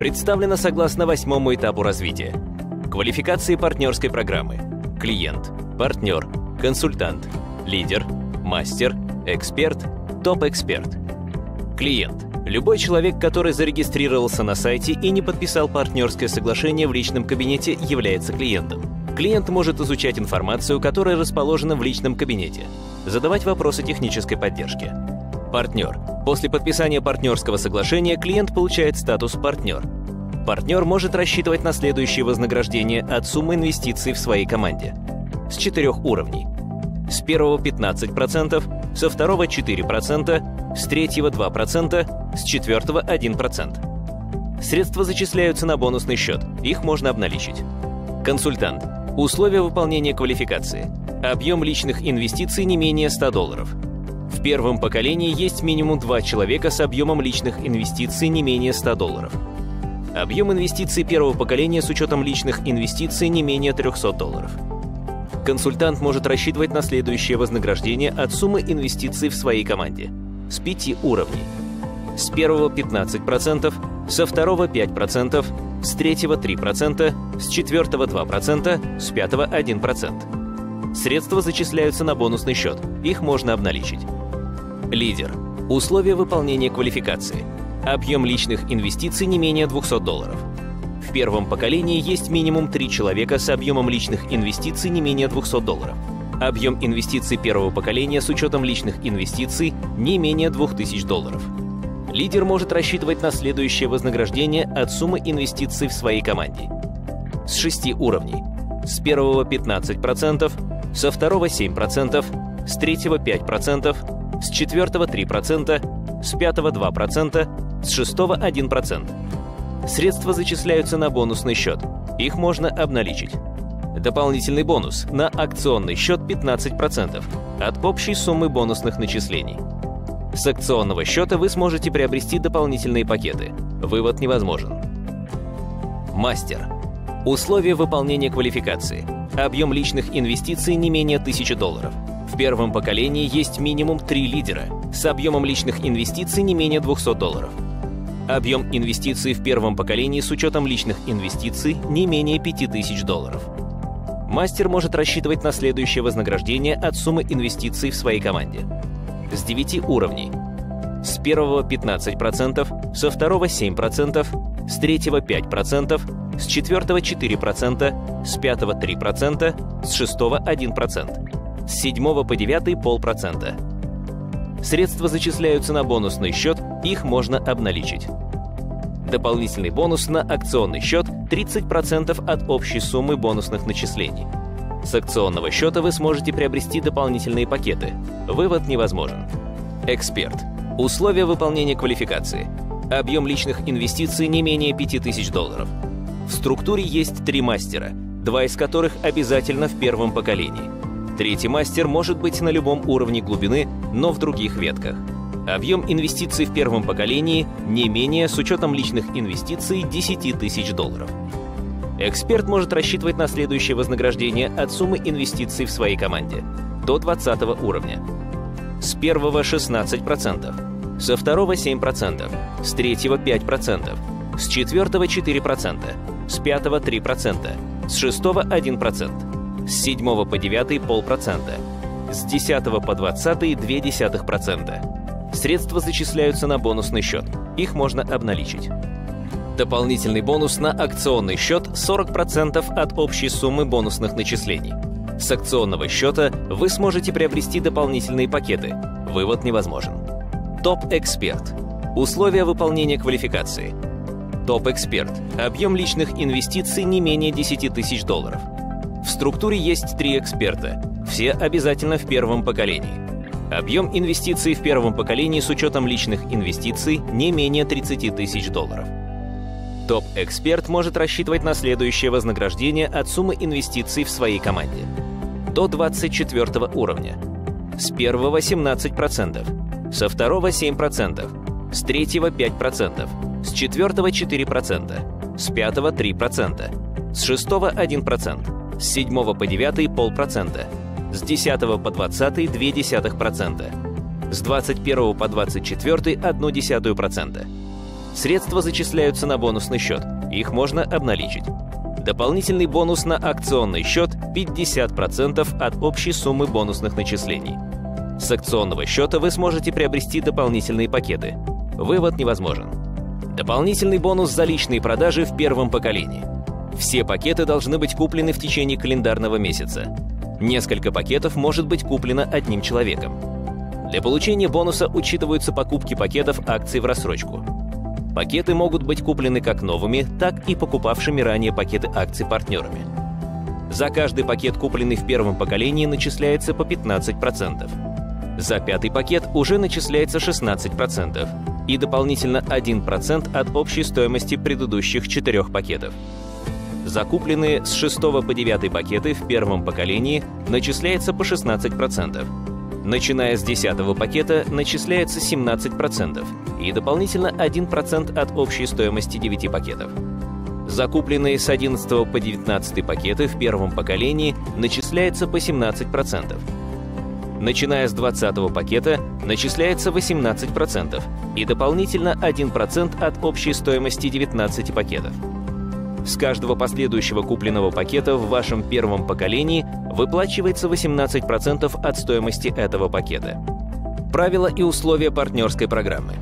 представлена согласно восьмому этапу развития. Квалификации партнерской программы. Клиент, партнер, консультант, лидер, мастер, эксперт, топ-эксперт. Клиент – любой человек, который зарегистрировался на сайте и не подписал партнерское соглашение в личном кабинете, является клиентом. Клиент может изучать информацию, которая расположена в личном кабинете, задавать вопросы технической поддержки. Партнер. После подписания партнерского соглашения клиент получает статус «партнер». Партнер может рассчитывать на следующее вознаграждение от суммы инвестиций в своей команде. С четырех уровней. С первого 15%, со второго 4%, с третьего 2%, с четвертого 1%. Средства зачисляются на бонусный счет, их можно обналичить. Консультант. Условия выполнения квалификации. Объем личных инвестиций не менее 100 долларов. В первом поколении есть минимум два человека с объемом личных инвестиций не менее 100 долларов. Объем инвестиций первого поколения с учетом личных инвестиций не менее 300 долларов. Консультант может рассчитывать на следующее вознаграждение от суммы инвестиций в своей команде. С пяти уровней. С первого 15%, со второго 5%, с третьего 3%, с четвертого 2%, с пятого 1%. Средства зачисляются на бонусный счет, их можно обналичить. Лидер. Условия выполнения квалификации. Объем личных инвестиций не менее 200 долларов. В первом поколении есть минимум 3 человека с объемом личных инвестиций не менее 200 долларов. Объем инвестиций первого поколения с учетом личных инвестиций не менее 2000 долларов. Лидер может рассчитывать на следующее вознаграждение от суммы инвестиций в своей команде. С 6 уровней. С первого 15%, со второго 7%, с третьего 5%, с четвертого 3%, с пятого 2%, с шестого 1%. Средства зачисляются на бонусный счет. Их можно обналичить. Дополнительный бонус на акционный счет 15% от общей суммы бонусных начислений. С акционного счета вы сможете приобрести дополнительные пакеты. Вывод невозможен. Мастер. Условия выполнения квалификации. Объем личных инвестиций не менее 1000 долларов. В первом поколении есть минимум три лидера с объемом личных инвестиций не менее 200 долларов. Объем инвестиций в первом поколении с учетом личных инвестиций не менее 5000 долларов. Мастер может рассчитывать на следующее вознаграждение от суммы инвестиций в своей команде. С 9 уровней. С первого 15%, со второго 7%, с третьего 5%, с четвертого 4%, с пятого 3%, с шестого 1% с 7 по 9 полпроцента. Средства зачисляются на бонусный счет, их можно обналичить. Дополнительный бонус на акционный счет 30% от общей суммы бонусных начислений. С акционного счета вы сможете приобрести дополнительные пакеты. Вывод невозможен. Эксперт. Условия выполнения квалификации. Объем личных инвестиций не менее 5000 долларов. В структуре есть три мастера, два из которых обязательно в первом поколении – Третий мастер может быть на любом уровне глубины, но в других ветках. Объем инвестиций в первом поколении не менее, с учетом личных инвестиций, 10 тысяч долларов. Эксперт может рассчитывать на следующее вознаграждение от суммы инвестиций в своей команде до 20 уровня. С первого 16%, со второго 7%, с третьего 5%, с четвертого 4%, с пятого 3%, с шестого 1% с 7 по 9 – полпроцента, с 10 по 20 – 0,2%. Средства зачисляются на бонусный счет, их можно обналичить. Дополнительный бонус на акционный счет 40% от общей суммы бонусных начислений. С акционного счета вы сможете приобрести дополнительные пакеты. Вывод невозможен. Топ-эксперт. Условия выполнения квалификации. Топ-эксперт. Объем личных инвестиций не менее 10 тысяч долларов. В структуре есть три эксперта, все обязательно в первом поколении. Объем инвестиций в первом поколении с учетом личных инвестиций не менее 30 тысяч долларов. Топ-эксперт может рассчитывать на следующее вознаграждение от суммы инвестиций в своей команде. До 24 уровня. С первого 17%, со второго 7%, с третьего 5%, с четвертого 4%, с пятого 3%, с шестого 1%, с 7 по 9 – полпроцента, с 10 по 20 – 0,2%, с 21 по 24 – 0,1%. Средства зачисляются на бонусный счет, их можно обналичить. Дополнительный бонус на акционный счет 50% от общей суммы бонусных начислений. С акционного счета вы сможете приобрести дополнительные пакеты. Вывод невозможен. Дополнительный бонус за личные продажи в первом поколении. Все пакеты должны быть куплены в течение календарного месяца. Несколько пакетов может быть куплено одним человеком. Для получения бонуса учитываются покупки пакетов акций в рассрочку. Пакеты могут быть куплены как новыми, так и покупавшими ранее пакеты акций партнерами. За каждый пакет, купленный в первом поколении, начисляется по 15%. За пятый пакет уже начисляется 16% и дополнительно 1% от общей стоимости предыдущих четырех пакетов. Закупленные с 6 по 9 пакеты в первом поколении начисляется по 16%. Начиная с 10 пакета начисляется 17% и дополнительно 1% от общей стоимости 9 пакетов. Закупленные с 11 по 19 пакеты в первом поколении начисляется по 17%. Начиная с 20 пакета начисляется 18% и дополнительно 1% от общей стоимости 19 пакетов. С каждого последующего купленного пакета в вашем первом поколении выплачивается 18% от стоимости этого пакета. Правила и условия партнерской программы.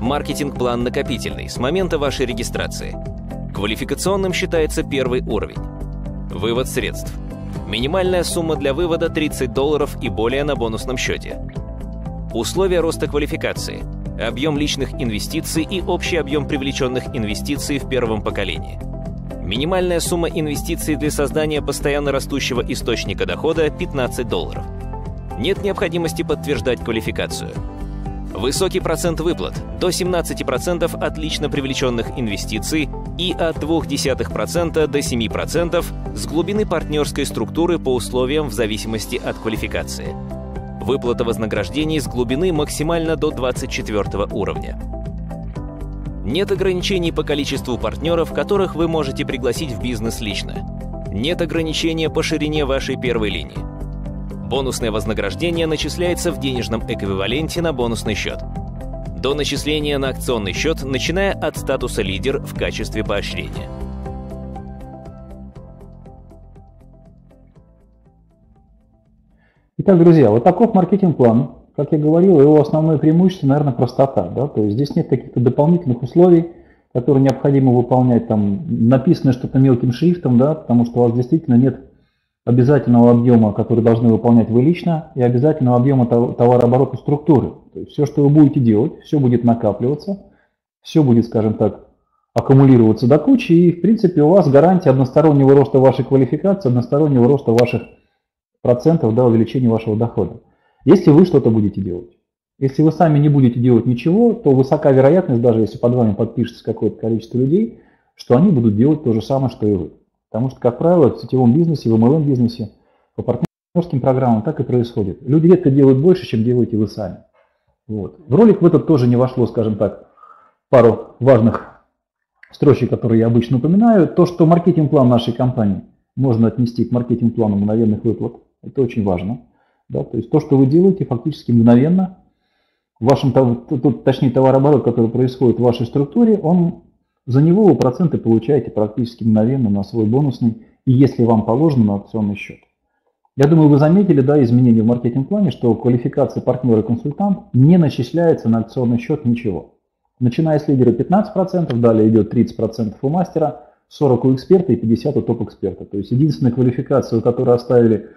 Маркетинг-план накопительный с момента вашей регистрации. Квалификационным считается первый уровень. Вывод средств. Минимальная сумма для вывода 30 долларов и более на бонусном счете. Условия роста квалификации. Объем личных инвестиций и общий объем привлеченных инвестиций в первом поколении. Минимальная сумма инвестиций для создания постоянно растущего источника дохода – 15 долларов. Нет необходимости подтверждать квалификацию. Высокий процент выплат – до 17% от лично привлеченных инвестиций и от 0,2% до 7% с глубины партнерской структуры по условиям в зависимости от квалификации. Выплата вознаграждений с глубины максимально до 24 уровня. Нет ограничений по количеству партнеров, которых вы можете пригласить в бизнес лично. Нет ограничения по ширине вашей первой линии. Бонусное вознаграждение начисляется в денежном эквиваленте на бонусный счет. До начисления на акционный счет, начиная от статуса лидер в качестве поощрения. Итак, друзья, вот таков маркетинг-план. Как я говорил, его основное преимущество, наверное, простота. Да? То есть здесь нет каких-то дополнительных условий, которые необходимо выполнять. Там написано что-то мелким шрифтом, да, потому что у вас действительно нет обязательного объема, который должны выполнять вы лично, и обязательного объема товарооборота структуры. То есть все, что вы будете делать, все будет накапливаться, все будет, скажем так, аккумулироваться до кучи, и, в принципе, у вас гарантия одностороннего роста вашей квалификации, одностороннего роста ваших процентов, да, увеличения вашего дохода. Если вы что-то будете делать. Если вы сами не будете делать ничего, то высока вероятность, даже если под вами подпишется какое-то количество людей, что они будут делать то же самое, что и вы. Потому что, как правило, в сетевом бизнесе, в MLM бизнесе, по партнерским программам так и происходит. Люди редко делают больше, чем делаете вы сами. Вот. В ролик в этот тоже не вошло, скажем так, пару важных строчек, которые я обычно упоминаю. То, что маркетинг-план нашей компании можно отнести к маркетинг-плану мгновенных выплат, это очень важно. Да, то есть то, что вы делаете, фактически мгновенно, в вашем, точнее товарооборот, который происходит в вашей структуре, он, за него вы проценты получаете практически мгновенно на свой бонусный, и если вам положено, на акционный счет. Я думаю, вы заметили да, изменения в маркетинг-плане, что квалификация партнера и консультант не начисляется на акционный счет ничего. Начиная с лидера 15%, далее идет 30% у мастера, 40 у эксперта и 50 у топ-эксперта. То есть единственная квалификация, которую оставили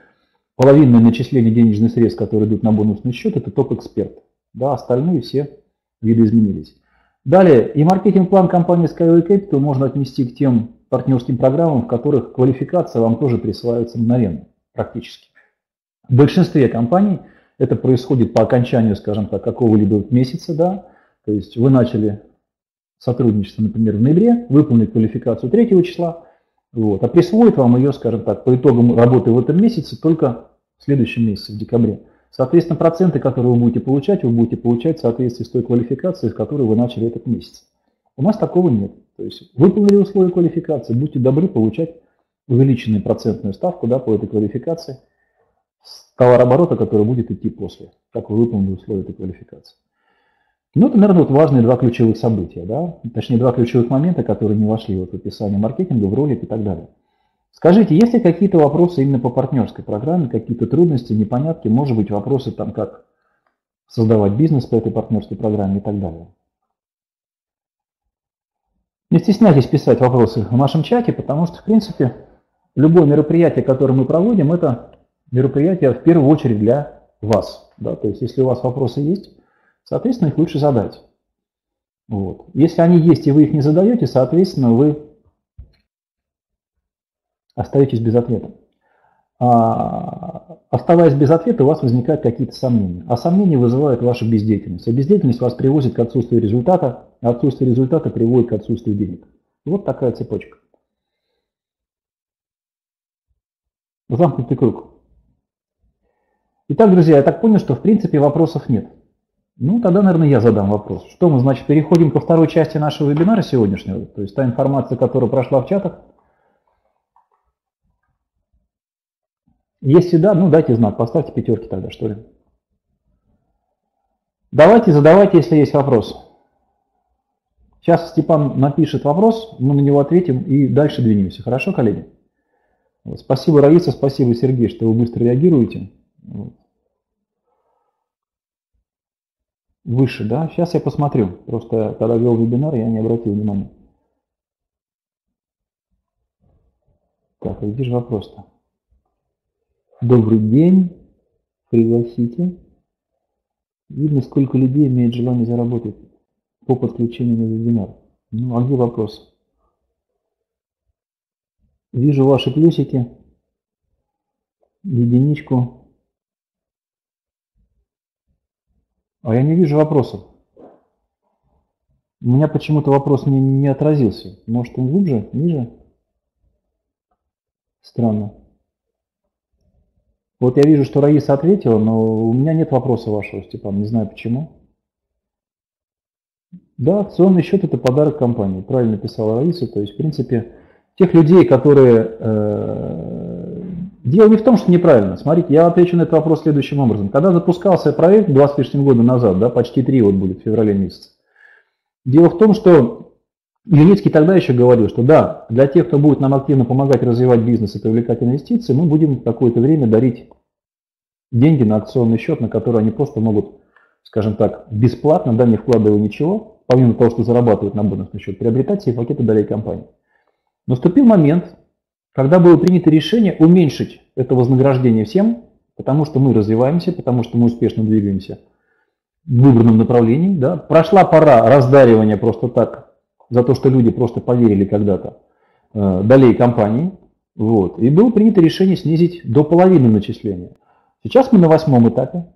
половинное начисление денежных средств, которые идут на бонусный счет, это топ-эксперт. Да, остальные все виды изменились. Далее, и маркетинг-план компании Skyway Capital можно отнести к тем партнерским программам, в которых квалификация вам тоже присваивается мгновенно, практически. В большинстве компаний это происходит по окончанию, скажем так, какого-либо месяца, да, то есть вы начали сотрудничество, например, в ноябре, выполнили квалификацию 3 числа, вот, а присвоит вам ее, скажем так, по итогам работы в этом месяце только в следующем месяце, в декабре. Соответственно, проценты, которые вы будете получать, вы будете получать в соответствии с той квалификацией, с которой вы начали этот месяц. У нас такого нет. То есть выполнили условия квалификации, будьте добры получать увеличенную процентную ставку да, по этой квалификации с товарооборота, который будет идти после, как вы выполнили условия этой квалификации. Ну, это, наверное, вот важные два ключевых события, да? точнее, два ключевых момента, которые не вошли вот в описание маркетинга, в ролик и так далее. Скажите, есть ли какие-то вопросы именно по партнерской программе, какие-то трудности, непонятки, может быть, вопросы там, как создавать бизнес по этой партнерской программе и так далее? Не стесняйтесь писать вопросы в нашем чате, потому что, в принципе, любое мероприятие, которое мы проводим, это мероприятие в первую очередь для вас. Да? То есть, если у вас вопросы есть, соответственно, их лучше задать. Вот. Если они есть и вы их не задаете, соответственно, вы остаетесь без ответа. А, оставаясь без ответа, у вас возникают какие-то сомнения. А сомнения вызывают вашу бездеятельность. А бездеятельность вас приводит к отсутствию результата, а отсутствие результата приводит к отсутствию денег. Вот такая цепочка. Замкнутый круг. Итак, друзья, я так понял, что в принципе вопросов нет. Ну, тогда, наверное, я задам вопрос. Что мы, значит, переходим ко второй части нашего вебинара сегодняшнего, то есть та информация, которая прошла в чатах. Если да, ну дайте знак, поставьте пятерки тогда, что ли. Давайте, задавайте, если есть вопрос. Сейчас Степан напишет вопрос, мы на него ответим и дальше двинемся. Хорошо, коллеги? Вот. Спасибо, Раиса, спасибо, Сергей, что вы быстро реагируете. Вот. Выше, да? Сейчас я посмотрю. Просто когда вел вебинар, я не обратил внимания. Так, а где же вопрос-то? Добрый день. Пригласите. Видно, сколько людей имеет желание заработать по подключению на вебинар. Ну, а где вопрос? Вижу ваши плюсики. Единичку. А я не вижу вопросов. У меня почему-то вопрос не, не отразился. Может он глубже, ниже? Странно. Вот я вижу, что Раиса ответила, но у меня нет вопроса вашего, Степан, не знаю почему. Да, акционный счет – это подарок компании, правильно писала Раиса. То есть, в принципе, тех людей, которые… Э, дело не в том, что неправильно. Смотрите, я отвечу на этот вопрос следующим образом. Когда запускался проект 20 с лишним года назад, да, почти 3 вот будет в феврале месяце, дело в том, что Юницкий тогда еще говорил, что да, для тех, кто будет нам активно помогать развивать бизнес и привлекать инвестиции, мы будем какое-то время дарить деньги на акционный счет, на который они просто могут, скажем так, бесплатно, да, не вкладывая ничего, помимо того, что зарабатывают на бонусный счет, приобретать себе пакеты долей компании. Наступил момент, когда было принято решение уменьшить это вознаграждение всем, потому что мы развиваемся, потому что мы успешно двигаемся в выбранном направлении. Да. Прошла пора раздаривания просто так за то, что люди просто поверили когда-то э, долей компании. Вот. И было принято решение снизить до половины начисления. Сейчас мы на восьмом этапе.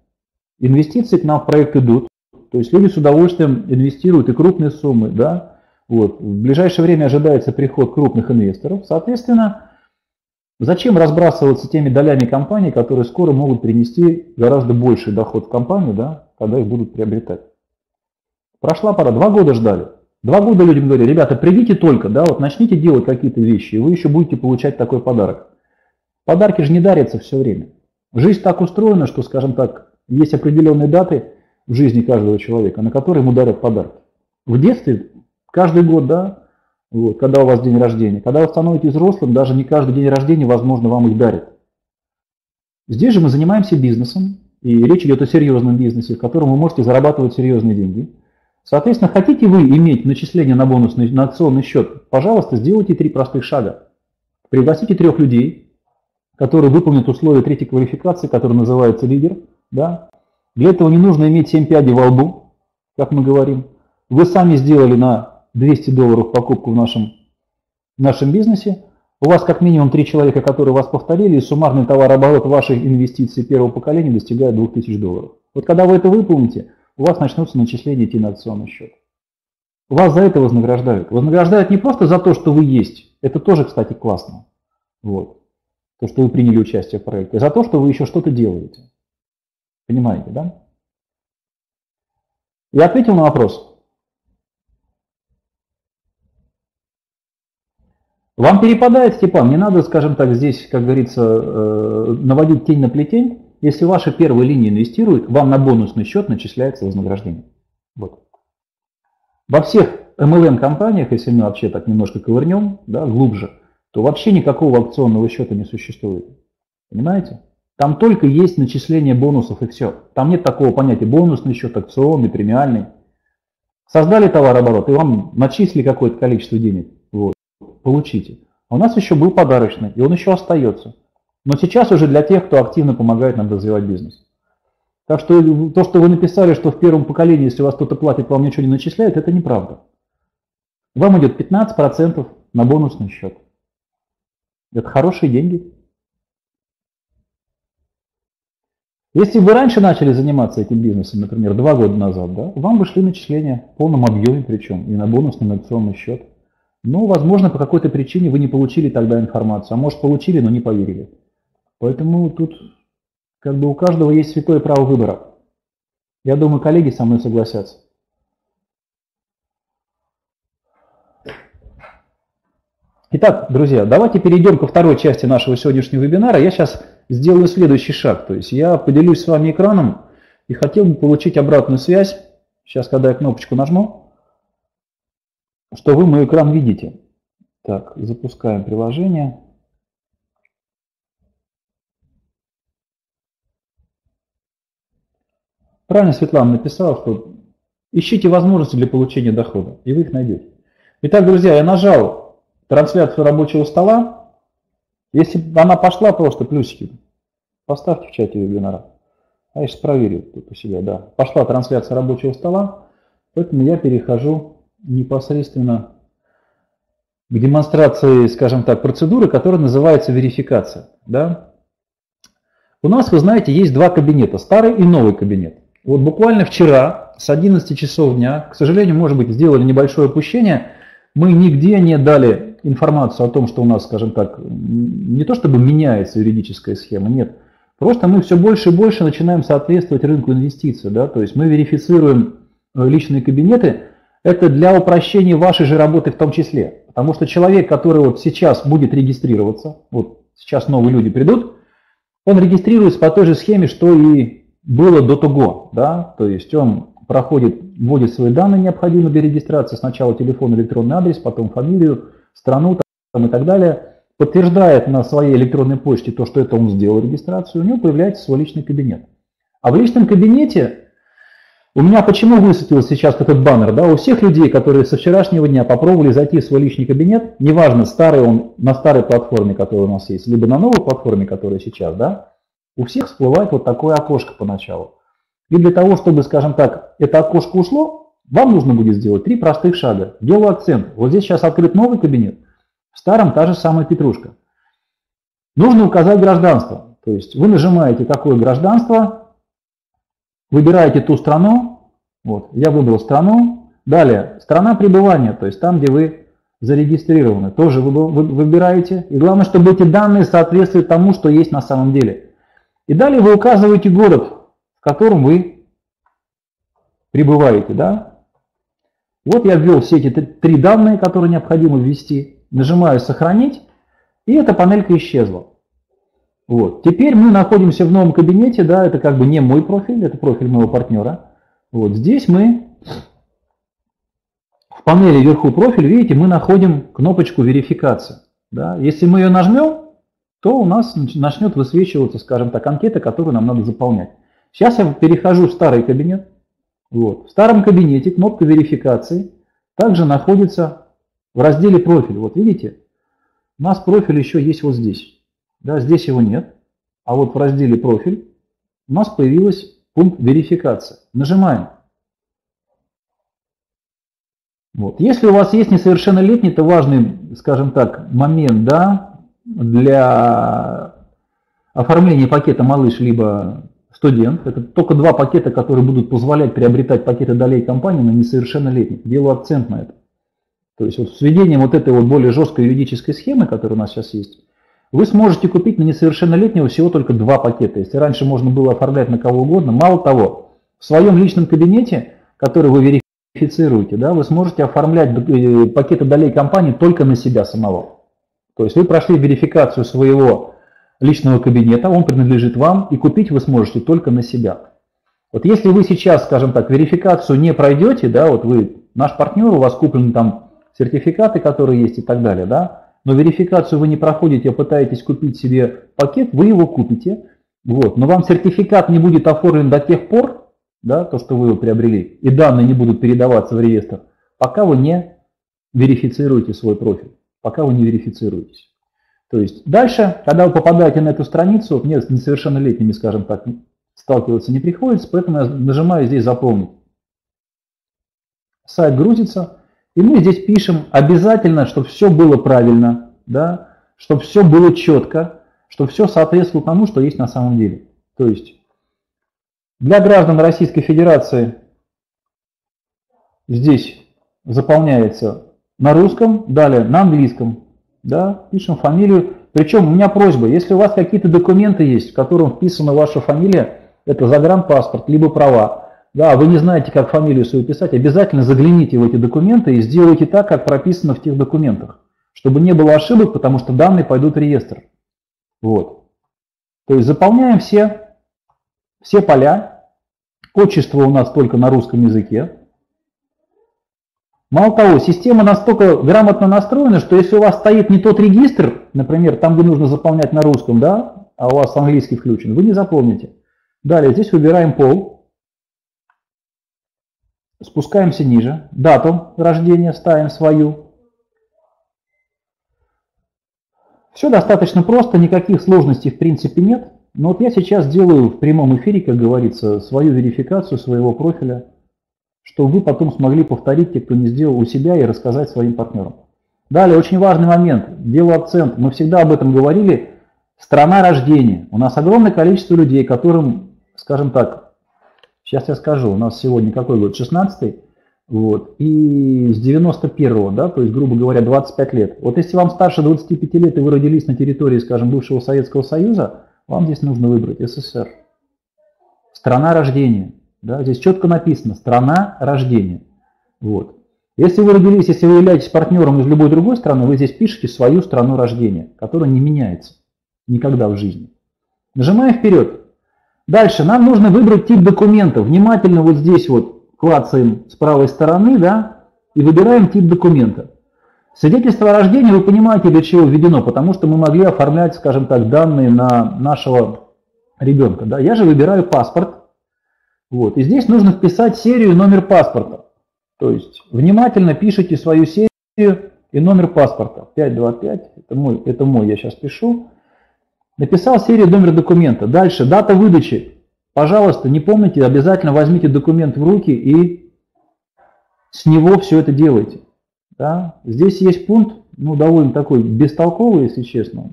Инвестиции к нам в проект идут. То есть люди с удовольствием инвестируют и крупные суммы. Да? Вот. В ближайшее время ожидается приход крупных инвесторов. Соответственно, зачем разбрасываться теми долями компании, которые скоро могут принести гораздо больший доход в компанию, да, когда их будут приобретать. Прошла пора, два года ждали. Два года людям говорили, ребята, придите только, да, вот начните делать какие-то вещи, и вы еще будете получать такой подарок. Подарки же не дарятся все время. Жизнь так устроена, что, скажем так, есть определенные даты в жизни каждого человека, на которые ему дарят подарки. В детстве, каждый год, да, вот, когда у вас день рождения. Когда вы становитесь взрослым, даже не каждый день рождения, возможно, вам их дарят. Здесь же мы занимаемся бизнесом, и речь идет о серьезном бизнесе, в котором вы можете зарабатывать серьезные деньги – Соответственно, хотите вы иметь начисление на бонусный, на акционный счет, пожалуйста, сделайте три простых шага. Пригласите трех людей, которые выполнят условия третьей квалификации, которая называется лидер. Да? Для этого не нужно иметь 7 пядей во лбу, как мы говорим. Вы сами сделали на 200 долларов покупку в нашем, в нашем бизнесе. У вас как минимум три человека, которые вас повторили, и суммарный товарооборот ваших инвестиций первого поколения достигает 2000 долларов. Вот когда вы это выполните, у вас начнутся начисления идти на акционный счет. Вас за это вознаграждают. Вознаграждают не просто за то, что вы есть. Это тоже, кстати, классно. Вот. То, что вы приняли участие в проекте. За то, что вы еще что-то делаете. Понимаете, да? Я ответил на вопрос. Вам перепадает, Степан, не надо, скажем так, здесь, как говорится, э, наводить тень на плетень. Если ваша первая линия инвестирует, вам на бонусный счет начисляется вознаграждение. Вот. Во всех MLM-компаниях, если мы вообще так немножко ковырнем, да, глубже, то вообще никакого акционного счета не существует. Понимаете? Там только есть начисление бонусов и все. Там нет такого понятия бонусный счет, акционный, премиальный. Создали товарооборот, и вам начислили какое-то количество денег. Вот, получите. А у нас еще был подарочный, и он еще остается. Но сейчас уже для тех, кто активно помогает нам развивать бизнес. Так что то, что вы написали, что в первом поколении, если вас кто-то платит, вам ничего не начисляет, это неправда. Вам идет 15% на бонусный счет. Это хорошие деньги. Если вы раньше начали заниматься этим бизнесом, например, два года назад, да, вам вышли начисления в полном объеме причем, и на бонусный, на акционный счет. Но, возможно, по какой-то причине вы не получили тогда информацию, а может получили, но не поверили. Поэтому тут как бы у каждого есть святое право выбора. Я думаю, коллеги со мной согласятся. Итак, друзья, давайте перейдем ко второй части нашего сегодняшнего вебинара. Я сейчас сделаю следующий шаг. То есть я поделюсь с вами экраном и хотел бы получить обратную связь. Сейчас, когда я кнопочку нажму, что вы мой экран видите. Так, запускаем приложение. Правильно Светлана написала, что ищите возможности для получения дохода, и вы их найдете. Итак, друзья, я нажал трансляцию рабочего стола. Если она пошла, просто плюсики поставьте в чате вебинара. А я сейчас проверю тут у себя, да. Пошла трансляция рабочего стола, поэтому я перехожу непосредственно к демонстрации, скажем так, процедуры, которая называется верификация. Да? У нас, вы знаете, есть два кабинета, старый и новый кабинет. Вот буквально вчера с 11 часов дня, к сожалению, может быть, сделали небольшое опущение, мы нигде не дали информацию о том, что у нас, скажем так, не то чтобы меняется юридическая схема, нет. Просто мы все больше и больше начинаем соответствовать рынку инвестиций. Да? То есть мы верифицируем э, личные кабинеты. Это для упрощения вашей же работы в том числе. Потому что человек, который вот сейчас будет регистрироваться, вот сейчас новые люди придут, он регистрируется по той же схеме, что и было до того, да, то есть он проходит, вводит свои данные необходимые для регистрации, сначала телефон, электронный адрес, потом фамилию, страну там, и так далее, подтверждает на своей электронной почте то, что это он сделал регистрацию, у него появляется свой личный кабинет. А в личном кабинете у меня почему высветился сейчас этот баннер? Да, у всех людей, которые со вчерашнего дня попробовали зайти в свой личный кабинет, неважно, старый он на старой платформе, которая у нас есть, либо на новой платформе, которая сейчас, да, у всех всплывает вот такое окошко поначалу. И для того, чтобы, скажем так, это окошко ушло, вам нужно будет сделать три простых шага. Делаю акцент. Вот здесь сейчас открыт новый кабинет, в старом та же самая петрушка. Нужно указать гражданство. То есть вы нажимаете какое гражданство, выбираете ту страну, вот, я выбрал страну, далее страна пребывания, то есть там, где вы зарегистрированы, тоже вы выбираете. И главное, чтобы эти данные соответствуют тому, что есть на самом деле. И далее вы указываете город, в котором вы пребываете. Да? Вот я ввел все эти три данные, которые необходимо ввести. Нажимаю «Сохранить», и эта панелька исчезла. Вот. Теперь мы находимся в новом кабинете, да, это как бы не мой профиль, это профиль моего партнера. Вот здесь мы в панели вверху профиль, видите, мы находим кнопочку верификация. Да. Если мы ее нажмем, то у нас начнет высвечиваться, скажем так, анкета, которую нам надо заполнять. Сейчас я перехожу в старый кабинет. Вот. В старом кабинете кнопка верификации также находится в разделе профиль. Вот видите, у нас профиль еще есть вот здесь. Да, здесь его нет. А вот в разделе профиль у нас появилась пункт верификация. Нажимаем. Вот. Если у вас есть несовершеннолетний, это важный, скажем так, момент, да, для оформления пакета «Малыш» либо «Студент». Это только два пакета, которые будут позволять приобретать пакеты долей компании на несовершеннолетних. Делаю акцент на это. То есть вот с введением вот этой вот более жесткой юридической схемы, которая у нас сейчас есть, вы сможете купить на несовершеннолетнего всего только два пакета. Если раньше можно было оформлять на кого угодно, мало того, в своем личном кабинете, который вы верифицируете, да, вы сможете оформлять э, пакеты долей компании только на себя самого. То есть вы прошли верификацию своего личного кабинета, он принадлежит вам, и купить вы сможете только на себя. Вот если вы сейчас, скажем так, верификацию не пройдете, да, вот вы наш партнер, у вас куплены там сертификаты, которые есть и так далее, да, но верификацию вы не проходите, а пытаетесь купить себе пакет, вы его купите, вот, но вам сертификат не будет оформлен до тех пор, да, то, что вы его приобрели, и данные не будут передаваться в реестр, пока вы не верифицируете свой профиль, пока вы не верифицируетесь. То есть дальше, когда вы попадаете на эту страницу, мне с несовершеннолетними, скажем так, сталкиваться не приходится, поэтому я нажимаю здесь «Заполнить». Сайт грузится, и мы здесь пишем обязательно, чтобы все было правильно, да, чтобы все было четко, чтобы все соответствовало тому, что есть на самом деле. То есть для граждан Российской Федерации здесь заполняется на русском, далее на английском, да, пишем фамилию. Причем у меня просьба, если у вас какие-то документы есть, в котором вписана ваша фамилия, это загранпаспорт, либо права, да, вы не знаете, как фамилию свою писать, обязательно загляните в эти документы и сделайте так, как прописано в тех документах, чтобы не было ошибок, потому что данные пойдут в реестр. Вот. То есть заполняем все, все поля. Отчество у нас только на русском языке. Мало того, система настолько грамотно настроена, что если у вас стоит не тот регистр, например, там, где нужно заполнять на русском, да, а у вас английский включен, вы не запомните. Далее здесь выбираем пол. Спускаемся ниже. Дату рождения ставим свою. Все достаточно просто, никаких сложностей в принципе нет. Но вот я сейчас делаю в прямом эфире, как говорится, свою верификацию своего профиля, чтобы вы потом смогли повторить, те, кто не сделал у себя, и рассказать своим партнерам. Далее, очень важный момент, делаю акцент, мы всегда об этом говорили, страна рождения. У нас огромное количество людей, которым, скажем так, Сейчас я скажу, у нас сегодня какой год? 16 вот, и с 91-го, да, то есть, грубо говоря, 25 лет. Вот если вам старше 25 лет и вы родились на территории, скажем, бывшего Советского Союза, вам здесь нужно выбрать СССР. Страна рождения. Да, здесь четко написано страна рождения. Вот. Если вы родились, если вы являетесь партнером из любой другой страны, вы здесь пишете свою страну рождения, которая не меняется никогда в жизни. Нажимаем вперед. Дальше нам нужно выбрать тип документа. Внимательно вот здесь вот клацаем с правой стороны, да, и выбираем тип документа. Свидетельство о рождении вы понимаете, для чего введено, потому что мы могли оформлять, скажем так, данные на нашего ребенка. Да? Я же выбираю паспорт. Вот. И здесь нужно вписать серию номер паспорта. То есть внимательно пишите свою серию и номер паспорта. 525, это мой, это мой я сейчас пишу. Написал серию номер документа. Дальше, дата выдачи. Пожалуйста, не помните, обязательно возьмите документ в руки и с него все это делайте. Да? Здесь есть пункт, ну, довольно такой бестолковый, если честно.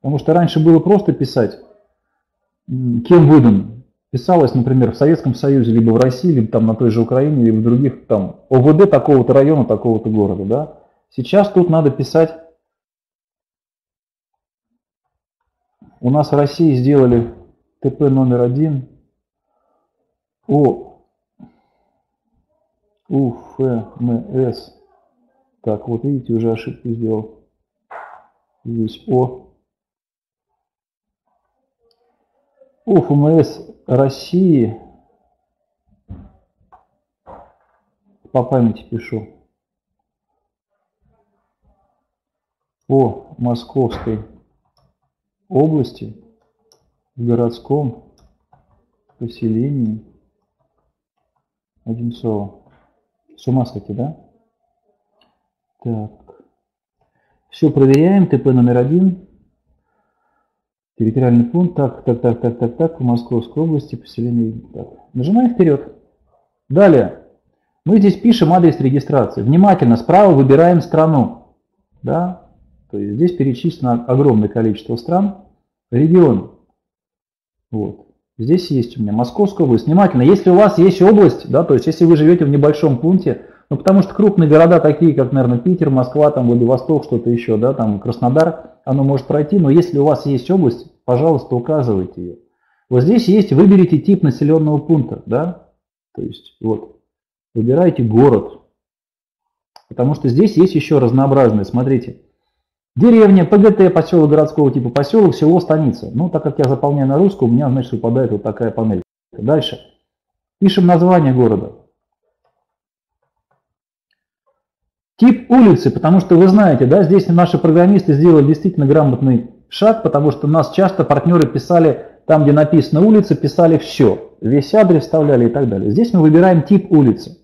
Потому что раньше было просто писать, кем выдан. Писалось, например, в Советском Союзе, либо в России, либо там на той же Украине, либо в других, там, ОВД такого-то района, такого-то города. Да? Сейчас тут надо писать У нас в России сделали ТП номер один о УФМС. Так, вот видите, уже ошибку сделал. Здесь О. УФМС России. По памяти пишу. О Московской области в городском поселении Одинцово. С ума сойти, да? Так. Все проверяем. ТП номер один. Территориальный пункт. Так, так, так, так, так, так. В Московской области поселение. Так. Нажимаем вперед. Далее. Мы здесь пишем адрес регистрации. Внимательно справа выбираем страну. Да? То есть здесь перечислено огромное количество стран регион. Вот. Здесь есть у меня Московская область. Внимательно, если у вас есть область, да, то есть если вы живете в небольшом пункте, ну потому что крупные города такие, как, наверное, Питер, Москва, там, Владивосток, что-то еще, да, там, Краснодар, оно может пройти, но если у вас есть область, пожалуйста, указывайте ее. Вот здесь есть, выберите тип населенного пункта, да, то есть вот, выбирайте город, потому что здесь есть еще разнообразные, смотрите, Деревня, ПГТ, поселок городского типа, поселок, село, станица. Ну, так как я заполняю на русском, у меня, значит, выпадает вот такая панель. Дальше. Пишем название города. Тип улицы, потому что вы знаете, да, здесь наши программисты сделали действительно грамотный шаг, потому что нас часто партнеры писали, там, где написано улица, писали все, весь адрес вставляли и так далее. Здесь мы выбираем тип улицы.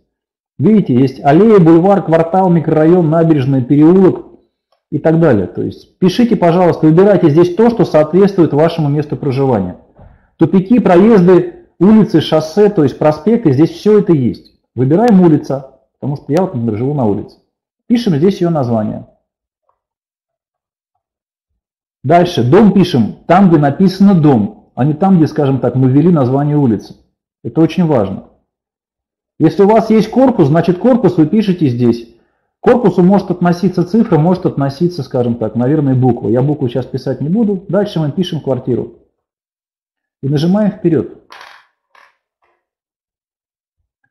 Видите, есть аллея, бульвар, квартал, микрорайон, набережная, переулок и так далее. То есть пишите, пожалуйста, выбирайте здесь то, что соответствует вашему месту проживания. Тупики, проезды, улицы, шоссе, то есть проспекты, здесь все это есть. Выбираем улица, потому что я вот, например, живу на улице. Пишем здесь ее название. Дальше, дом пишем там, где написано дом, а не там, где, скажем так, мы ввели название улицы. Это очень важно. Если у вас есть корпус, значит корпус вы пишете здесь. К корпусу может относиться цифра, может относиться, скажем так, наверное, буква. Я букву сейчас писать не буду. Дальше мы пишем квартиру. И нажимаем вперед.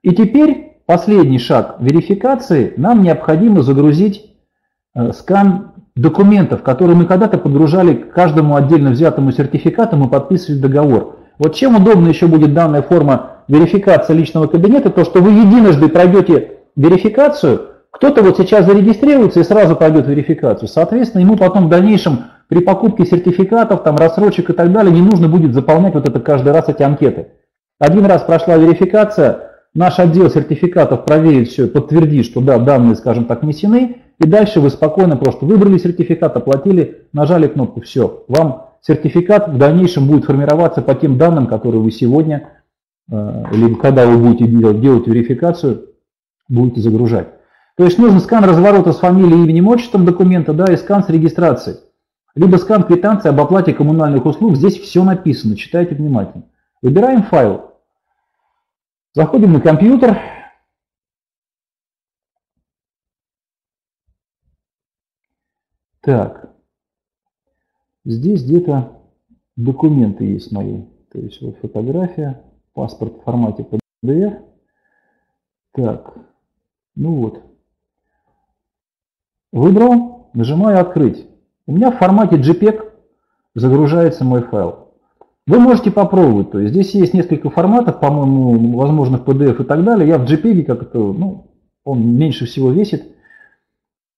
И теперь последний шаг верификации. Нам необходимо загрузить э, скан документов, которые мы когда-то подгружали к каждому отдельно взятому сертификату, мы подписывали договор. Вот чем удобна еще будет данная форма верификации личного кабинета, то что вы единожды пройдете верификацию, кто-то вот сейчас зарегистрируется и сразу пройдет верификацию. Соответственно, ему потом в дальнейшем при покупке сертификатов, там, рассрочек и так далее не нужно будет заполнять вот это каждый раз эти анкеты. Один раз прошла верификация, наш отдел сертификатов проверит все, подтвердит, что да, данные, скажем так, внесены, и дальше вы спокойно просто выбрали сертификат, оплатили, нажали кнопку «Все». Вам сертификат в дальнейшем будет формироваться по тем данным, которые вы сегодня, э, или когда вы будете делать, делать верификацию, будете загружать. То есть нужен скан разворота с фамилией, именем, отчеством документа, да, и скан с регистрацией. Либо скан квитанции об оплате коммунальных услуг. Здесь все написано, читайте внимательно. Выбираем файл. Заходим на компьютер, Так, здесь где-то документы есть мои. То есть вот фотография, паспорт в формате PDF. Так, ну вот. Выбрал, нажимаю «Открыть». У меня в формате JPEG загружается мой файл. Вы можете попробовать, то есть здесь есть несколько форматов, по-моему, возможно, PDF и так далее. Я в JPEG, как это, ну, он меньше всего весит.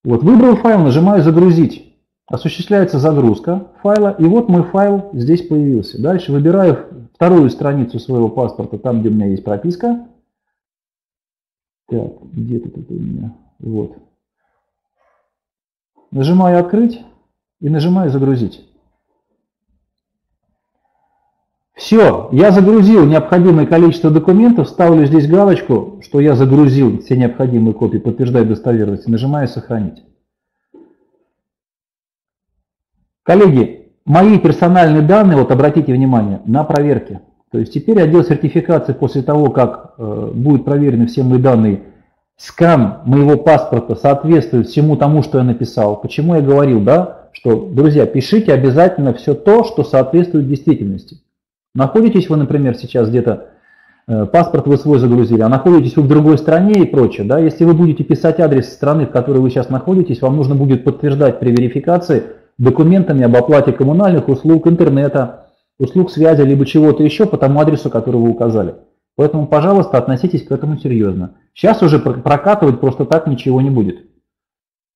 Вот, выбрал файл, нажимаю «Загрузить». Осуществляется загрузка файла, и вот мой файл здесь появился. Дальше выбираю вторую страницу своего паспорта, там, где у меня есть прописка. Так, где тут это у меня? Вот. Нажимаю «Открыть» и нажимаю «Загрузить». Все, я загрузил необходимое количество документов, ставлю здесь галочку, что я загрузил все необходимые копии, подтверждаю достоверность, нажимаю «Сохранить». Коллеги, мои персональные данные, вот обратите внимание, на проверке. То есть теперь отдел сертификации после того, как э, будут проверены все мои данные, скан моего паспорта соответствует всему тому, что я написал. Почему я говорил, да, что, друзья, пишите обязательно все то, что соответствует действительности. Находитесь вы, например, сейчас где-то, э, паспорт вы свой загрузили, а находитесь вы в другой стране и прочее, да, если вы будете писать адрес страны, в которой вы сейчас находитесь, вам нужно будет подтверждать при верификации документами об оплате коммунальных услуг, интернета, услуг связи, либо чего-то еще по тому адресу, который вы указали. Поэтому, пожалуйста, относитесь к этому серьезно. Сейчас уже прокатывать просто так ничего не будет.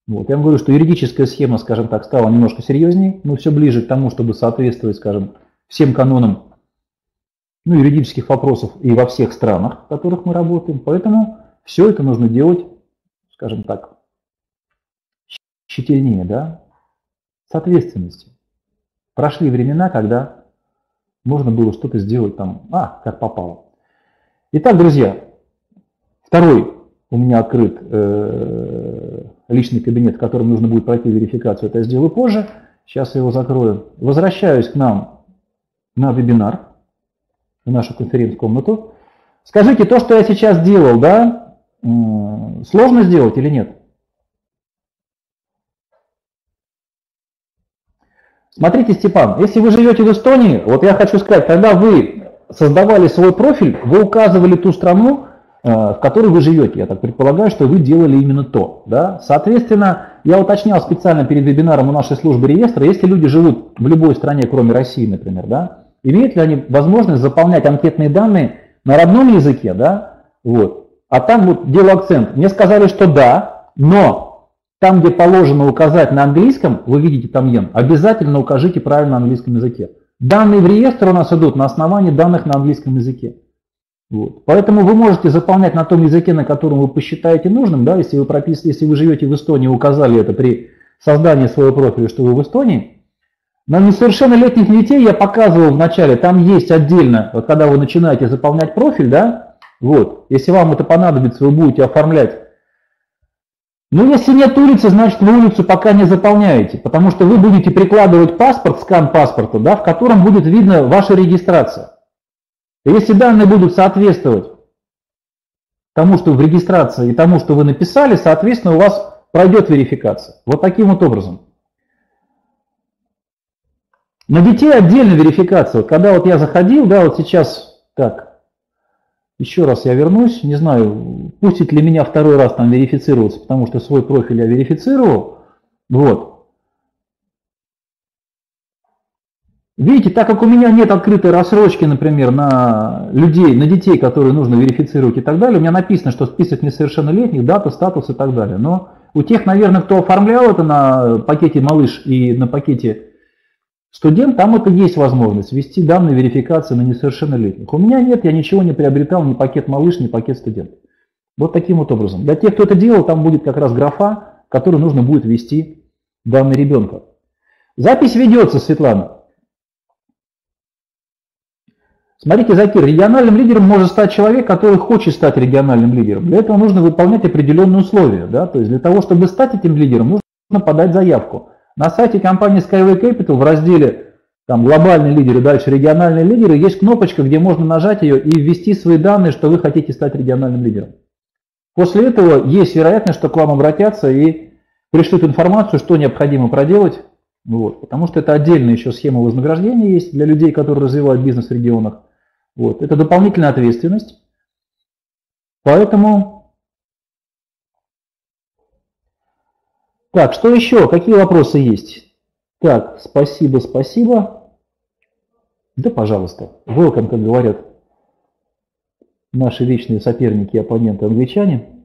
Вот. Я вам говорю, что юридическая схема, скажем так, стала немножко серьезнее, но все ближе к тому, чтобы соответствовать, скажем, всем канонам ну, юридических вопросов и во всех странах, в которых мы работаем. Поэтому все это нужно делать, скажем так, щетельнее, да, с ответственностью. Прошли времена, когда можно было что-то сделать там, а, как попало. Итак, друзья, второй у меня открыт э, личный кабинет, в котором нужно будет пройти верификацию, это я сделаю позже. Сейчас я его закрою. Возвращаюсь к нам на вебинар, в нашу конференц-комнату. Скажите, то, что я сейчас делал, да, сложно сделать или нет? Смотрите, Степан, если вы живете в Эстонии, вот я хочу сказать, когда вы создавали свой профиль, вы указывали ту страну, э, в которой вы живете. Я так предполагаю, что вы делали именно то. Да? Соответственно, я уточнял специально перед вебинаром у нашей службы реестра, если люди живут в любой стране, кроме России, например, да, имеют ли они возможность заполнять анкетные данные на родном языке, да, вот. А там вот делал акцент. Мне сказали, что да, но там, где положено указать на английском, вы видите там ен, обязательно укажите правильно на английском языке. Данные в реестр у нас идут на основании данных на английском языке. Вот. Поэтому вы можете заполнять на том языке, на котором вы посчитаете нужным, да, если вы, пропис... если вы живете в Эстонии, указали это при создании своего профиля, что вы в Эстонии. На несовершеннолетних детей я показывал в начале, там есть отдельно, вот когда вы начинаете заполнять профиль, да, вот, если вам это понадобится, вы будете оформлять. Но если нет улицы, значит вы улицу пока не заполняете, потому что вы будете прикладывать паспорт, скан паспорта, да, в котором будет видно ваша регистрация. Если данные будут соответствовать тому, что в регистрации и тому, что вы написали, соответственно, у вас пройдет верификация. Вот таким вот образом. На детей отдельная верификация. Когда вот я заходил, да, вот сейчас, так, еще раз я вернусь, не знаю, пустит ли меня второй раз там верифицироваться, потому что свой профиль я верифицировал. Вот. Видите, так как у меня нет открытой рассрочки, например, на людей, на детей, которые нужно верифицировать и так далее, у меня написано, что список несовершеннолетних, дата, статус и так далее. Но у тех, наверное, кто оформлял это на пакете «Малыш» и на пакете «Студент», там это есть возможность ввести данные верификации на несовершеннолетних. У меня нет, я ничего не приобретал, ни пакет «Малыш», ни пакет «Студент». Вот таким вот образом. Для тех, кто это делал, там будет как раз графа, которую нужно будет ввести данные ребенка. Запись ведется, Светлана. Смотрите, Закир, региональным лидером может стать человек, который хочет стать региональным лидером. Для этого нужно выполнять определенные условия. Да? То есть для того, чтобы стать этим лидером, нужно подать заявку. На сайте компании Skyway Capital в разделе там, глобальные лидеры, дальше региональные лидеры, есть кнопочка, где можно нажать ее и ввести свои данные, что вы хотите стать региональным лидером. После этого есть вероятность, что к вам обратятся и пришлют информацию, что необходимо проделать, вот, потому что это отдельная еще схема вознаграждения есть для людей, которые развивают бизнес в регионах. Вот. Это дополнительная ответственность. Поэтому... Так, что еще? Какие вопросы есть? Так, спасибо, спасибо. Да, пожалуйста. Welcome, как говорят наши вечные соперники и оппоненты англичане.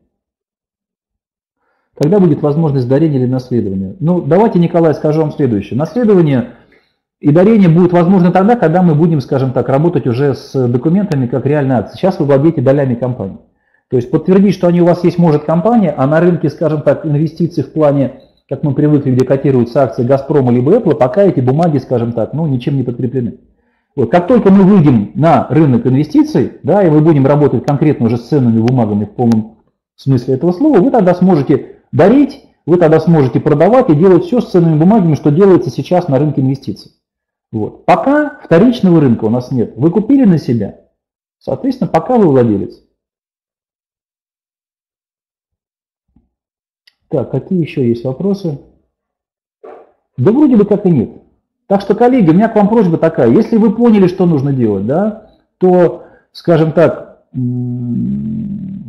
Когда будет возможность дарения или наследования? Ну, давайте, Николай, скажу вам следующее. Наследование и дарение будет возможно тогда, когда мы будем, скажем так, работать уже с документами как реальная акция. Сейчас вы владеете долями компании. То есть подтвердить, что они у вас есть, может компания, а на рынке, скажем так, инвестиций в плане, как мы привыкли, где котируются акции Газпрома либо Apple, пока эти бумаги, скажем так, ну, ничем не подкреплены. Вот, как только мы выйдем на рынок инвестиций, да, и мы будем работать конкретно уже с ценными бумагами в полном смысле этого слова, вы тогда сможете дарить, вы тогда сможете продавать и делать все с ценными бумагами, что делается сейчас на рынке инвестиций. Вот. Пока вторичного рынка у нас нет. Вы купили на себя, соответственно, пока вы владелец. Так, какие еще есть вопросы? Да вроде бы как и нет. Так что, коллеги, у меня к вам просьба такая. Если вы поняли, что нужно делать, да, то, скажем так,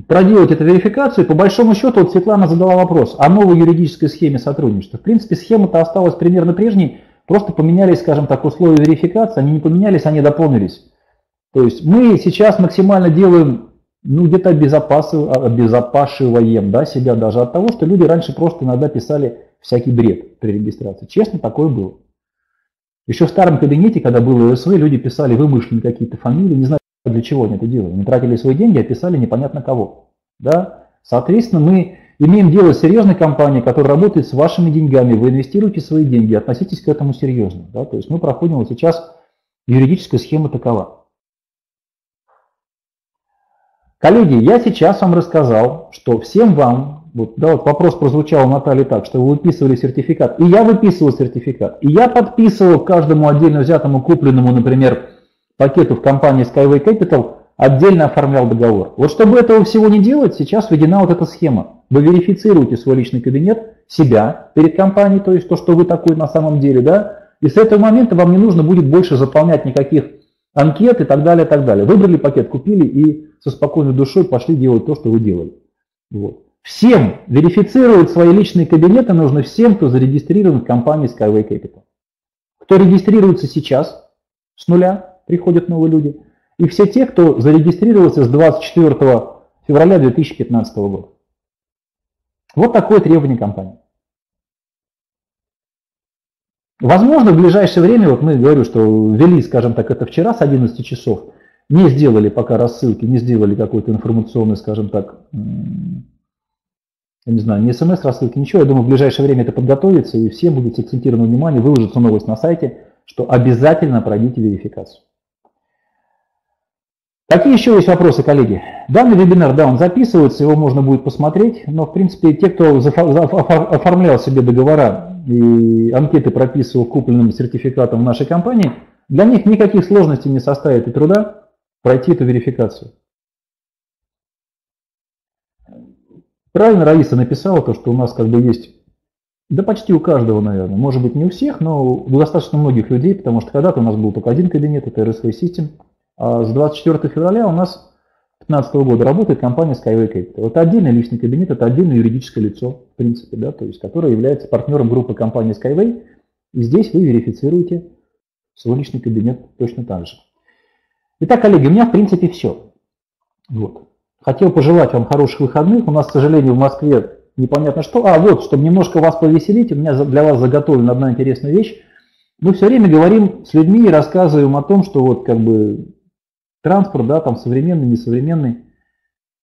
проделать эту верификацию. По большому счету, вот Светлана задала вопрос о новой юридической схеме сотрудничества. В принципе, схема-то осталась примерно прежней, Просто поменялись, скажем так, условия верификации, они не поменялись, они дополнились. То есть мы сейчас максимально делаем, ну где-то обезопашиваем да, себя даже от того, что люди раньше просто иногда писали всякий бред при регистрации. Честно, такое было. Еще в старом кабинете, когда было ОСВ, люди писали вымышленные какие-то фамилии, не знаю, для чего они это делали. Они тратили свои деньги, а писали непонятно кого. Да? Соответственно, мы Имеем дело с серьезной компанией, которая работает с вашими деньгами, вы инвестируете свои деньги, относитесь к этому серьезно. Да? То есть мы проходим вот сейчас юридическая схема такова. Коллеги, я сейчас вам рассказал, что всем вам, вот, да, вот вопрос прозвучал у Натальи так, что вы выписывали сертификат, и я выписывал сертификат, и я подписывал каждому отдельно взятому купленному, например, пакету в компании Skyway Capital отдельно оформлял договор. Вот чтобы этого всего не делать, сейчас введена вот эта схема. Вы верифицируете свой личный кабинет, себя перед компанией, то есть то, что вы такой на самом деле, да, и с этого момента вам не нужно будет больше заполнять никаких анкет и так далее, и так далее. Выбрали пакет, купили и со спокойной душой пошли делать то, что вы делали. Вот. Всем верифицировать свои личные кабинеты нужно всем, кто зарегистрирован в компании Skyway Capital. Кто регистрируется сейчас с нуля, приходят новые люди – и все те, кто зарегистрировался с 24 февраля 2015 года. Вот такое требование компании. Возможно, в ближайшее время, вот мы говорю, что ввели, скажем так, это вчера с 11 часов, не сделали пока рассылки, не сделали какой-то информационный, скажем так, я не знаю, не смс-рассылки, ничего. Я думаю, в ближайшее время это подготовится, и все будут акцентировано внимание, выложится новость на сайте, что обязательно пройдите верификацию. Какие еще есть вопросы, коллеги? Данный вебинар, да, он записывается, его можно будет посмотреть, но, в принципе, те, кто оформлял себе договора и анкеты прописывал купленным сертификатом в нашей компании, для них никаких сложностей не составит и труда пройти эту верификацию. Правильно Раиса написала то, что у нас как бы есть, да почти у каждого, наверное, может быть не у всех, но у достаточно многих людей, потому что когда-то у нас был только один кабинет, это RSV System, с 24 февраля у нас 2015 года работает компания Skyway Capital. Это отдельный личный кабинет, это отдельное юридическое лицо, в принципе, да, то есть, которое является партнером группы компании Skyway, и здесь вы верифицируете свой личный кабинет точно так же. Итак, коллеги, у меня в принципе все. Вот. Хотел пожелать вам хороших выходных. У нас, к сожалению, в Москве непонятно что. А, вот, чтобы немножко вас повеселить, у меня для вас заготовлена одна интересная вещь. Мы все время говорим с людьми и рассказываем о том, что вот как бы транспорт, да, там современный, несовременный.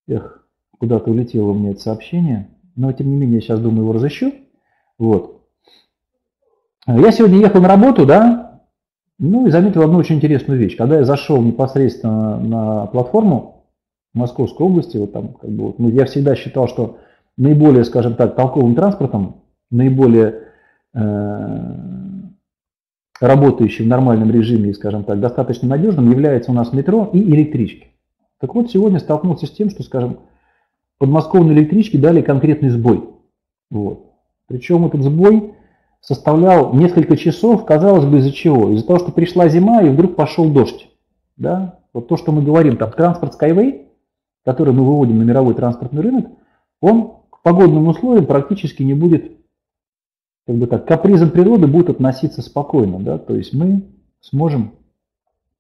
Эх, куда-то улетело у меня это сообщение. Но тем не менее, я сейчас думаю, его разыщу. Вот. Я сегодня ехал на работу, да, ну и заметил одну очень интересную вещь. Когда я зашел непосредственно на платформу, Московской области, вот там, как бы, вот, ну, я всегда считал, что наиболее, скажем так, толковым транспортом, наиболее э, работающим в нормальном режиме скажем так, достаточно надежным является у нас метро и электрички. Так вот, сегодня столкнулся с тем, что, скажем, подмосковные электрички дали конкретный сбой. Вот. Причем этот сбой составлял несколько часов, казалось бы, из-за чего? Из-за того, что пришла зима и вдруг пошел дождь. Да? Вот то, что мы говорим, там, транспорт Skyway, который мы выводим на мировой транспортный рынок, он к погодным условиям практически не будет, как бы так, капризам природы будет относиться спокойно, да, то есть мы сможем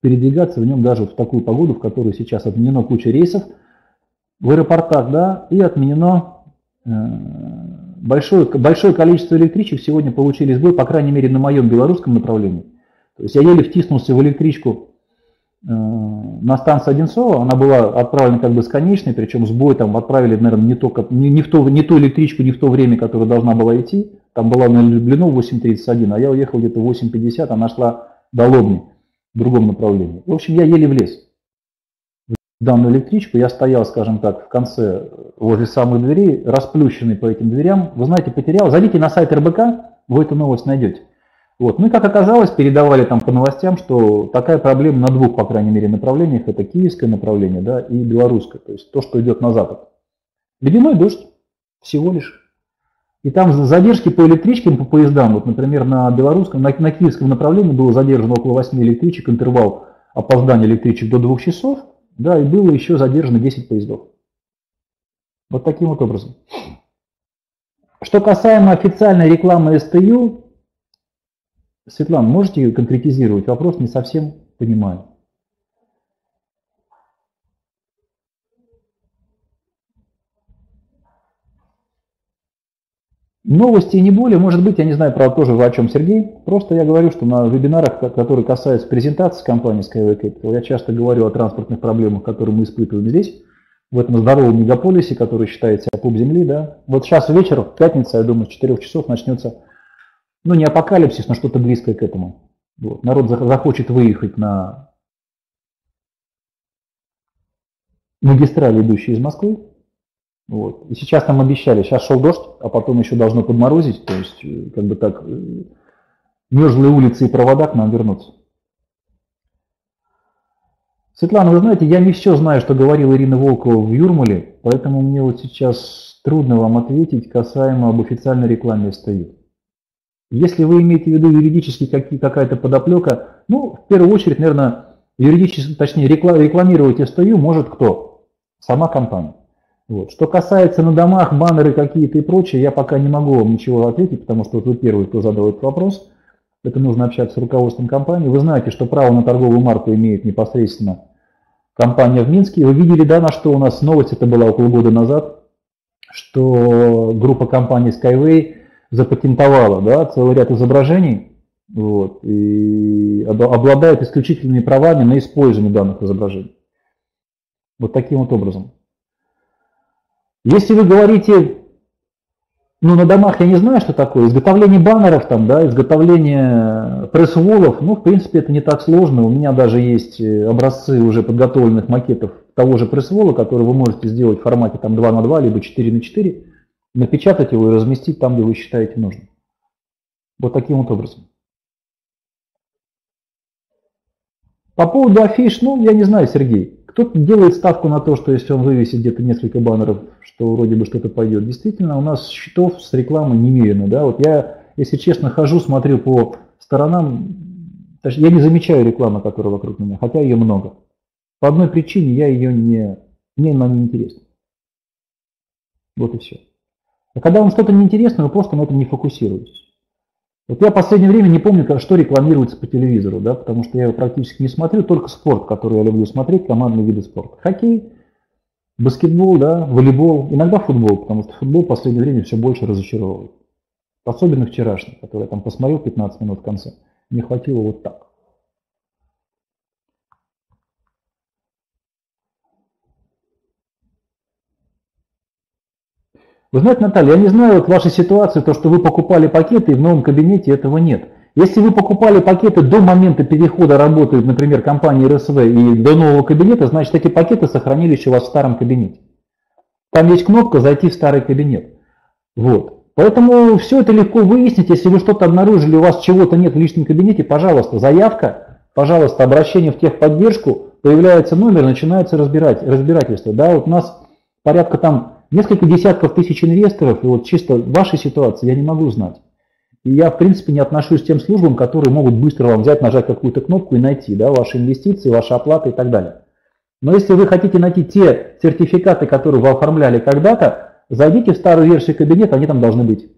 передвигаться в нем даже в такую погоду, в которой сейчас отменено куча рейсов в аэропортах, да, и отменено э, большое, большое количество электричек сегодня получили сбой, по крайней мере, на моем белорусском направлении. То есть я еле втиснулся в электричку Э, на станции Одинцова, она была отправлена как бы с конечной, причем сбой там отправили, наверное, не, только, не, не, в то, не ту электричку, не в то время, которое должна была идти. Там была на Люблино 8.31, а я уехал где-то 8.50, она шла до Лобни в другом направлении. В общем, я еле влез в данную электричку. Я стоял, скажем так, в конце возле самых дверей, расплющенный по этим дверям. Вы знаете, потерял. Зайдите на сайт РБК, вы эту новость найдете. Вот. Ну и как оказалось, передавали там по новостям, что такая проблема на двух, по крайней мере, направлениях. Это киевское направление да, и белорусское, то есть то, что идет на запад. Ледяной дождь всего лишь. И там задержки по электричкам, по поездам, вот, например, на белорусском, на, на киевском направлении было задержано около 8 электричек, интервал опоздания электричек до 2 часов, да, и было еще задержано 10 поездов. Вот таким вот образом. Что касаемо официальной рекламы СТЮ, Светлана, можете конкретизировать вопрос? Не совсем понимаю. Новости не более, может быть, я не знаю, правда, тоже о чем Сергей. Просто я говорю, что на вебинарах, которые касаются презентации компании Skyway Capital, я часто говорю о транспортных проблемах, которые мы испытываем здесь, в этом здоровом мегаполисе, который считается пуп земли. Да. Вот сейчас вечер, пятница, я думаю, с 4 часов начнется ну не апокалипсис, но что-то близкое к этому. Вот. Народ захочет выехать на магистрали, идущие из Москвы. Вот. И сейчас нам обещали, сейчас шел дождь, а потом еще должно подморозить, то есть э, как бы так э, мерзлые улицы и провода к нам вернутся. Светлана, вы знаете, я не все знаю, что говорила Ирина Волкова в Юрмале, поэтому мне вот сейчас трудно вам ответить касаемо об официальной рекламе стоит. Если вы имеете в виду юридически какая-то подоплека, ну, в первую очередь, наверное, юридически, точнее, рекламировать СТЮ может кто? Сама компания. Вот. Что касается на домах, баннеры какие-то и прочее, я пока не могу вам ничего ответить, потому что вот вы первый, кто задал этот вопрос. Это нужно общаться с руководством компании. Вы знаете, что право на торговую марку имеет непосредственно компания в Минске. Вы видели, да, на что у нас новость, это была около года назад, что группа компаний Skyway запатентовала да, целый ряд изображений, вот, и обладает исключительными правами на использование данных изображений. Вот таким вот образом. Если вы говорите, ну на домах я не знаю, что такое, изготовление баннеров там, да, изготовление пресс-волов, ну в принципе это не так сложно. У меня даже есть э, образцы уже подготовленных макетов того же пресс-вола, который вы можете сделать в формате там 2 на 2 либо 4 на 4, напечатать его и разместить там, где вы считаете нужным. Вот таким вот образом. По поводу афиш, ну, я не знаю, Сергей. Кто-то делает ставку на то, что если он вывесит где-то несколько баннеров, что вроде бы что-то пойдет. Действительно, у нас счетов с рекламой немерено. Да? Вот я, если честно, хожу, смотрю по сторонам, я не замечаю рекламы, которая вокруг меня, хотя ее много. По одной причине я ее не, мне она не интересна. Вот и все. А когда вам что-то неинтересно, вы просто на этом не фокусируетесь. Вот я в последнее время не помню, что рекламируется по телевизору, да, потому что я его практически не смотрю, только спорт, который я люблю смотреть, командные виды спорта. Хоккей, баскетбол, да, волейбол, иногда футбол, потому что футбол в последнее время все больше разочаровывает. Особенно вчерашний, который я там посмотрел 15 минут в конце. Не хватило вот так. Вы знаете, Наталья, я не знаю вот вашей ситуации, то, что вы покупали пакеты и в новом кабинете этого нет. Если вы покупали пакеты до момента перехода работы, например, компании РСВ и до нового кабинета, значит, эти пакеты сохранились у вас в старом кабинете. Там есть кнопка «Зайти в старый кабинет». Вот. Поэтому все это легко выяснить. Если вы что-то обнаружили, у вас чего-то нет в личном кабинете, пожалуйста, заявка, пожалуйста, обращение в техподдержку, появляется номер, начинается разбирать, разбирательство. Да, вот у нас порядка там несколько десятков тысяч инвесторов, и вот чисто в вашей ситуации я не могу знать. И я, в принципе, не отношусь к тем службам, которые могут быстро вам взять, нажать какую-то кнопку и найти да, ваши инвестиции, ваши оплаты и так далее. Но если вы хотите найти те сертификаты, которые вы оформляли когда-то, зайдите в старую версию кабинета, они там должны быть.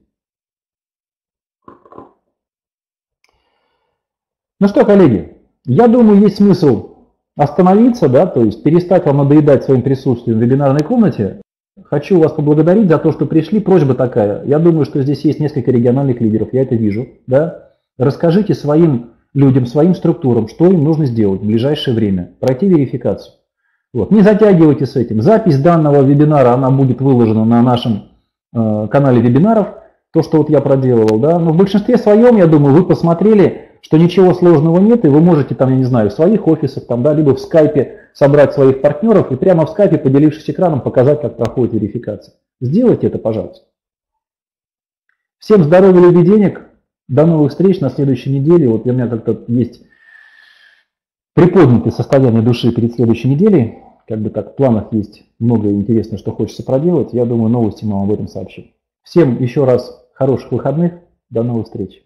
Ну что, коллеги, я думаю, есть смысл остановиться, да, то есть перестать вам надоедать своим присутствием в вебинарной комнате Хочу вас поблагодарить за то, что пришли. Просьба такая. Я думаю, что здесь есть несколько региональных лидеров, я это вижу. Да? Расскажите своим людям, своим структурам, что им нужно сделать в ближайшее время. Пройти верификацию. Вот. Не затягивайте с этим. Запись данного вебинара, она будет выложена на нашем э, канале вебинаров. То, что вот я проделывал. Да? Но в большинстве своем, я думаю, вы посмотрели, что ничего сложного нет, и вы можете там, я не знаю, в своих офисах, там, да, либо в скайпе собрать своих партнеров и прямо в скайпе, поделившись экраном, показать, как проходит верификация. Сделайте это, пожалуйста. Всем здоровья, любви, денег. До новых встреч на следующей неделе. Вот у меня как-то есть приподнятое состояние души перед следующей неделей. Как бы так в планах есть много интересного, что хочется проделать. Я думаю, новости мы вам об этом сообщим. Всем еще раз хороших выходных. До новых встреч.